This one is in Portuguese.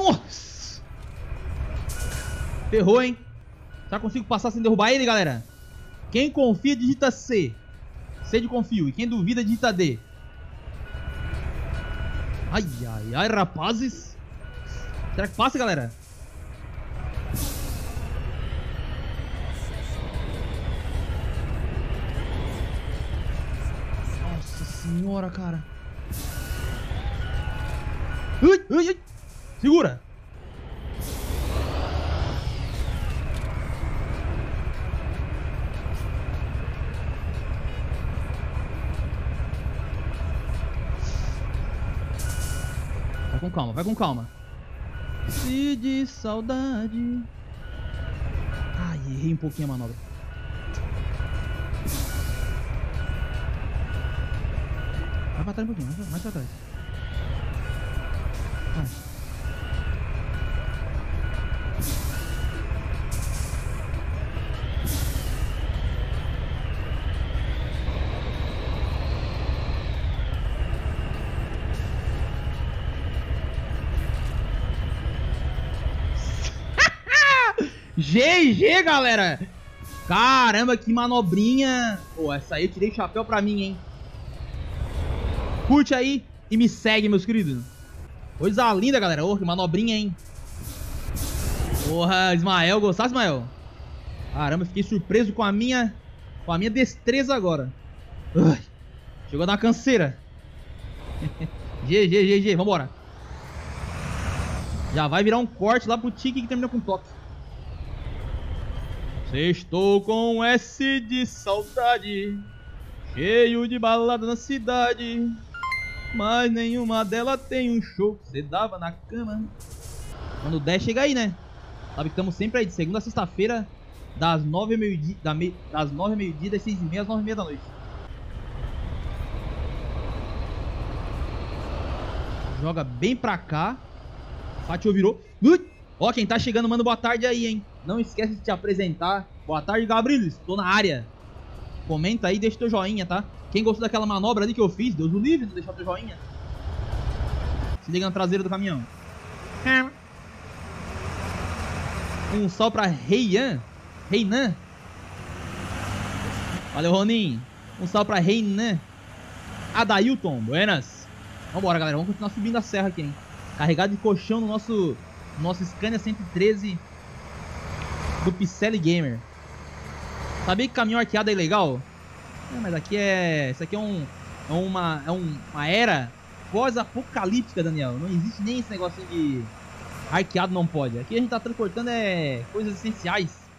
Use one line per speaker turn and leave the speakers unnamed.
Nossa! Ferrou, hein? Que consigo passar sem derrubar ele, galera? Quem confia, digita C. C de confio. E quem duvida, digita D. Ai, ai, ai, rapazes. Será que passa, galera? Nossa senhora, cara. Ui, ui, ui. Segura. Vai com calma, vai com calma. Se de saudade. Ai, errei um pouquinho a manobra. Vai pra trás um pouquinho, mais pra, mais pra trás. Vai. GG, galera! Caramba, que manobrinha! Pô, essa aí eu tirei chapéu pra mim, hein? Curte aí e me segue, meus queridos. Coisa linda, galera. Ô, que manobrinha, hein? Porra, Ismael. Gostasse, Ismael? Caramba, fiquei surpreso com a minha... Com a minha destreza agora. Ui, chegou a dar uma canseira. GG, GG. Vambora. Já vai virar um corte lá pro Tiki que termina com toque. Estou com S de saudade, cheio de balada na cidade, mas nenhuma dela tem um show que você dava na cama. Quando der, chega aí, né? Sabe que estamos sempre aí, de segunda a sexta-feira, das nove ao meio-dia, da das nove ao meio-dia, das seis e meia às nove e meia da noite. Joga bem pra cá. Fatio virou. Ó, quem tá chegando, manda boa tarde aí, hein? Não esquece de te apresentar. Boa tarde, Gabriel. Estou na área. Comenta aí, deixa teu joinha, tá? Quem gostou daquela manobra ali que eu fiz, Deus o livre de deixar teu joinha. Se liga na traseira do caminhão. Um sal pra Reian. Reinan. Valeu, Ronin. Um sal pra Reinan. Adailton. Buenas. Vambora, galera. Vamos continuar subindo a serra aqui, hein? Carregado de colchão no nosso nosso Scania 113 do Picelli Gamer. Sabia que caminhão arqueado é legal? É, mas aqui é. Isso aqui é um. É uma. É um, uma era pós-apocalíptica, Daniel. Não existe nem esse negocinho de arqueado não pode. Aqui a gente tá transportando é, coisas essenciais.